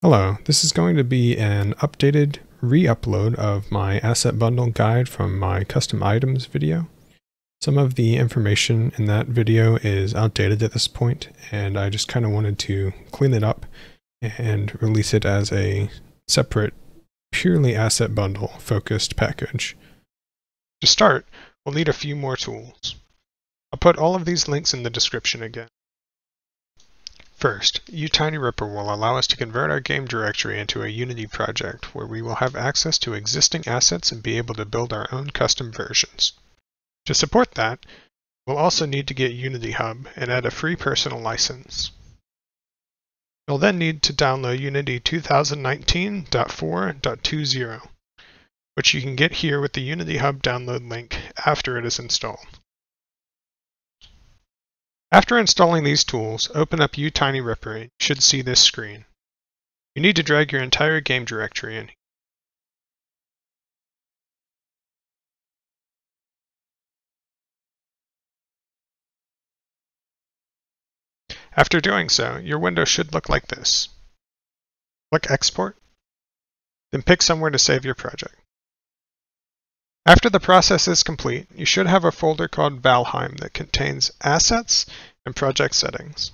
Hello, this is going to be an updated re-upload of my asset bundle guide from my custom items video. Some of the information in that video is outdated at this point, and I just kind of wanted to clean it up and release it as a separate, purely asset bundle focused package. To start, we'll need a few more tools. I'll put all of these links in the description again. First, UTinyRipper will allow us to convert our game directory into a Unity project where we will have access to existing assets and be able to build our own custom versions. To support that, we'll also need to get Unity Hub and add a free personal license. You'll then need to download Unity 2019.4.20, which you can get here with the Unity Hub download link after it is installed. After installing these tools, open up UTinyRipper and you should see this screen. You need to drag your entire game directory in. After doing so, your window should look like this. Click Export, then pick somewhere to save your project. After the process is complete, you should have a folder called Valheim that contains assets and project settings.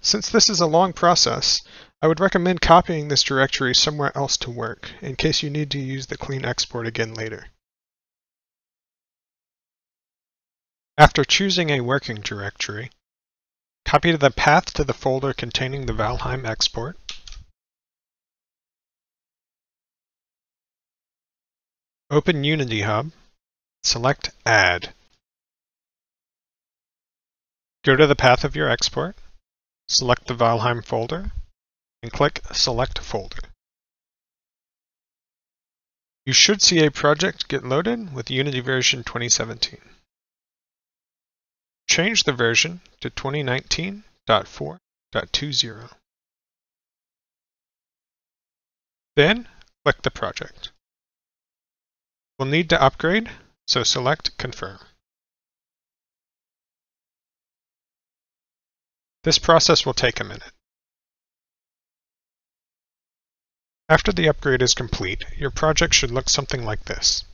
Since this is a long process, I would recommend copying this directory somewhere else to work, in case you need to use the clean export again later. After choosing a working directory, copy the path to the folder containing the Valheim export, Open Unity Hub, select Add. Go to the path of your export, select the Valheim folder, and click Select Folder. You should see a project get loaded with Unity version 2017. Change the version to 2019.4.20. Then, click the project. We'll need to upgrade, so select Confirm. This process will take a minute. After the upgrade is complete, your project should look something like this.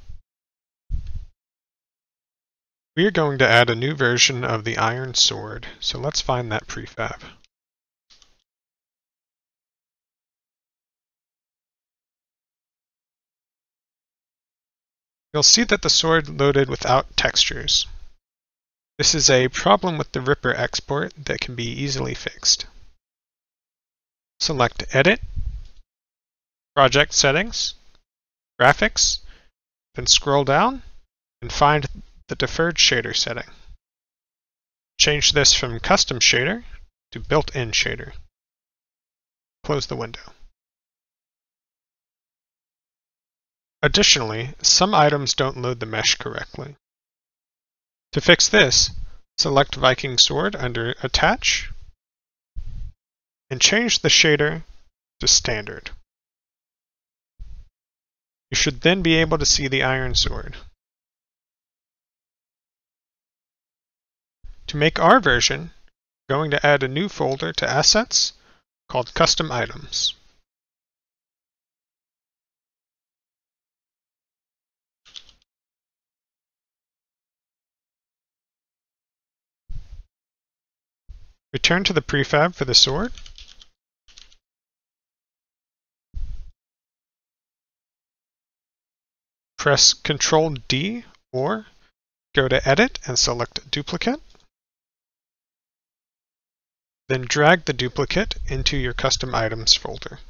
We are going to add a new version of the Iron Sword, so let's find that prefab. You'll see that the sword loaded without textures. This is a problem with the Ripper export that can be easily fixed. Select Edit, Project Settings, Graphics, then scroll down and find the Deferred Shader setting. Change this from Custom Shader to Built-in Shader. Close the window. Additionally, some items don't load the mesh correctly. To fix this, select Viking Sword under Attach and change the shader to Standard. You should then be able to see the Iron Sword. To make our version, we're going to add a new folder to Assets called Custom Items. Return to the prefab for the sword. Press Ctrl D or go to Edit and select Duplicate. Then drag the duplicate into your Custom Items folder.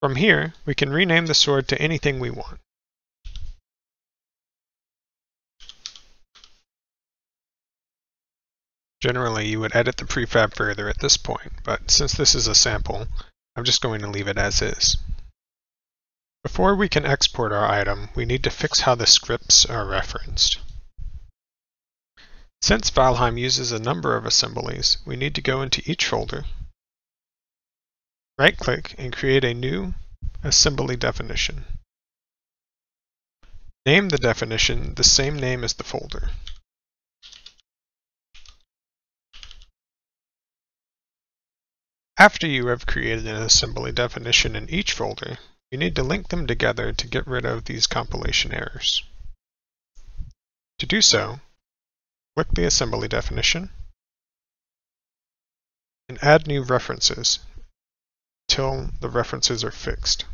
From here, we can rename the sword to anything we want. Generally, you would edit the prefab further at this point, but since this is a sample, I'm just going to leave it as is. Before we can export our item, we need to fix how the scripts are referenced. Since Valheim uses a number of assemblies, we need to go into each folder, right-click, and create a new assembly definition. Name the definition the same name as the folder. After you have created an assembly definition in each folder, you need to link them together to get rid of these compilation errors. To do so, click the assembly definition and add new references until the references are fixed.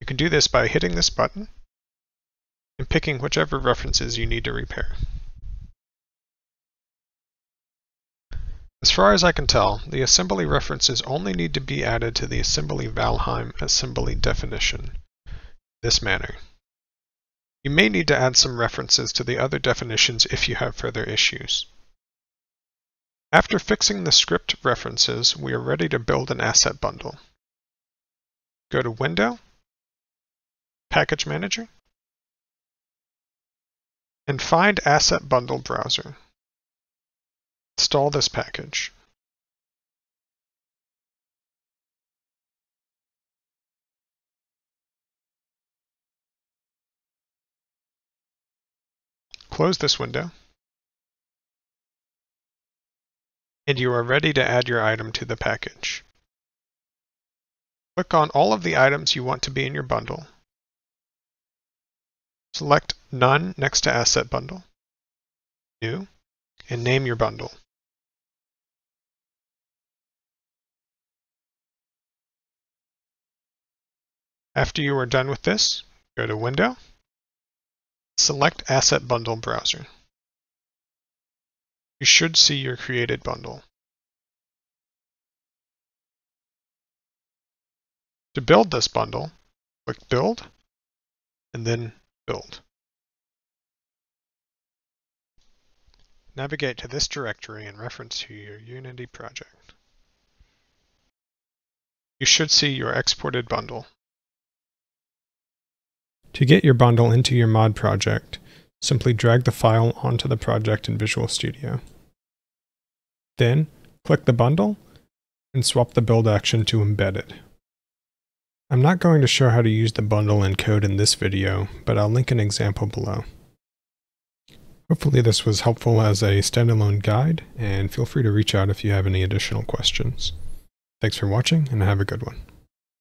You can do this by hitting this button and picking whichever references you need to repair. As far as I can tell, the assembly references only need to be added to the assembly Valheim assembly definition this manner. You may need to add some references to the other definitions if you have further issues. After fixing the script references, we are ready to build an asset bundle. Go to Window, Package Manager, and find Asset Bundle Browser. Install this package. Close this window. And you are ready to add your item to the package. Click on all of the items you want to be in your bundle. Select None next to Asset Bundle, New, and name your bundle. After you are done with this, go to Window, select Asset Bundle Browser. You should see your created bundle. To build this bundle, click Build, and then Build. Navigate to this directory and reference to your Unity project. You should see your exported bundle. To get your bundle into your mod project, simply drag the file onto the project in Visual Studio. Then, click the bundle and swap the build action to embed it. I'm not going to show how to use the bundle in code in this video, but I'll link an example below. Hopefully this was helpful as a standalone guide, and feel free to reach out if you have any additional questions. Thanks for watching, and have a good one.